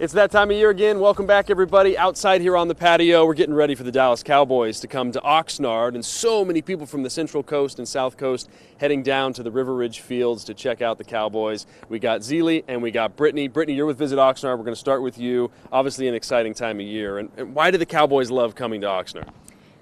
It's that time of year again. Welcome back, everybody. Outside here on the patio, we're getting ready for the Dallas Cowboys to come to Oxnard, and so many people from the Central Coast and South Coast heading down to the River Ridge Fields to check out the Cowboys. We got Zeely and we got Brittany. Brittany, you're with Visit Oxnard. We're going to start with you. Obviously, an exciting time of year. And, and why do the Cowboys love coming to Oxnard?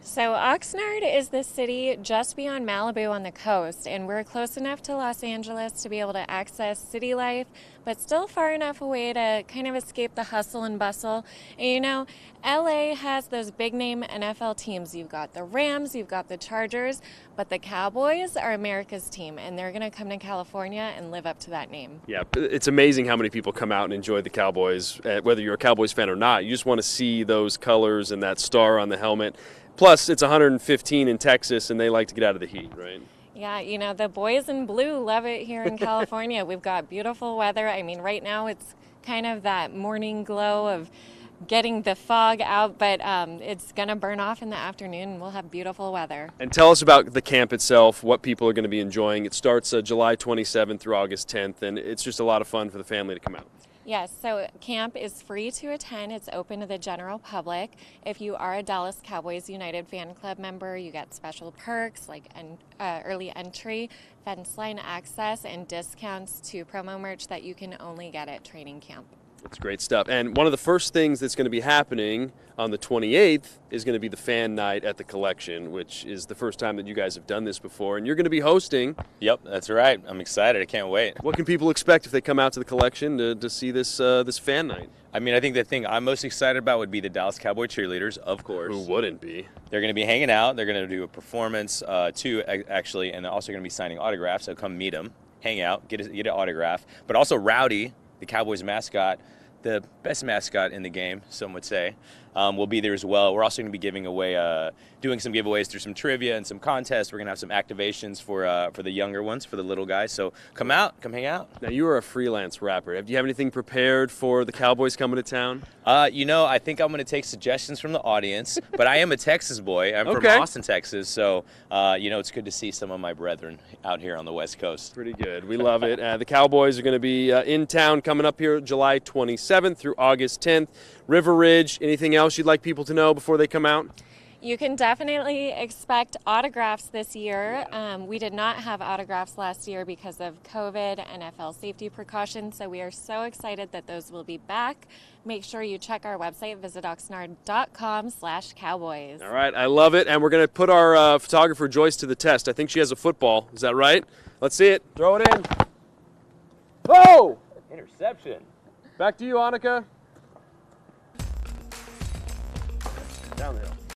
So, Oxnard is the city just beyond Malibu on the coast, and we're close enough to Los Angeles to be able to access city life, but still far enough away to kind of escape the hustle and bustle. And you know, LA has those big name NFL teams. You've got the Rams, you've got the Chargers, but the Cowboys are America's team, and they're going to come to California and live up to that name. Yeah, it's amazing how many people come out and enjoy the Cowboys, uh, whether you're a Cowboys fan or not. You just want to see those colors and that star on the helmet. Plus, it's 115 in Texas, and they like to get out of the heat, right? Yeah, you know, the boys in blue love it here in California. We've got beautiful weather. I mean, right now it's kind of that morning glow of getting the fog out, but um, it's going to burn off in the afternoon and we'll have beautiful weather. And tell us about the camp itself, what people are going to be enjoying. It starts uh, July 27th through August 10th, and it's just a lot of fun for the family to come out. Yes, so camp is free to attend. It's open to the general public. If you are a Dallas Cowboys United fan club member, you get special perks like en- uh, early entry, fence line access, and discounts to promo merch that you can only get at training camp. That's great stuff. And one of the first things that's going to be happening on the 28th is going to be the fan night at the collection, which is the first time that you guys have done this before. And you're going to be hosting. Yep, that's right. I'm excited. I can't wait. What can people expect if they come out to the collection to, to see this uh, this fan night? I mean, I think the thing I'm most excited about would be the Dallas Cowboy cheerleaders, of course. Who wouldn't be? They're going to be hanging out. They're going to do a performance uh, too, actually, and they're also going to be signing autographs. So come meet them, hang out, get a, get an autograph. But also Rowdy, the Cowboys mascot the best mascot in the game, some would say, um, will be there as well. We're also going to be giving away, uh, doing some giveaways through some trivia and some contests. We're going to have some activations for uh, for the younger ones, for the little guys. So come out, come hang out. Now you are a freelance rapper. Do you have anything prepared for the Cowboys coming to town? Uh, you know, I think I'm going to take suggestions from the audience, but I am a Texas boy. I'm okay. from Austin, Texas, so uh, you know it's good to see some of my brethren out here on the West Coast. Pretty good. We love it. Uh, the Cowboys are going to be uh, in town coming up here July 27th through August 10th. River Ridge. Anything else you'd like people to know before they come out? You can definitely expect autographs this year. Um, we did not have autographs last year because of COVID, and NFL safety precautions, so we are so excited that those will be back. Make sure you check our website, visitoxnard.com slash cowboys. All right, I love it, and we're going to put our uh, photographer Joyce to the test. I think she has a football. Is that right? Let's see it. Throw it in. Oh! Interception. Back to you, Annika. Down the hill.